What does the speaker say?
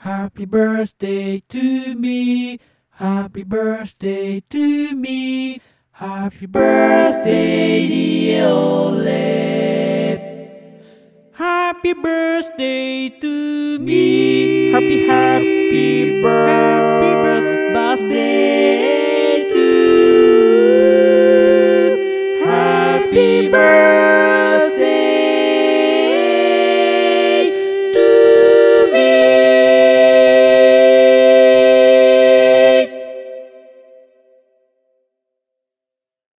Happy birthday to me. Happy birthday to me. Happy birthday, dear Ole. Happy birthday to me. Happy, happy birthday.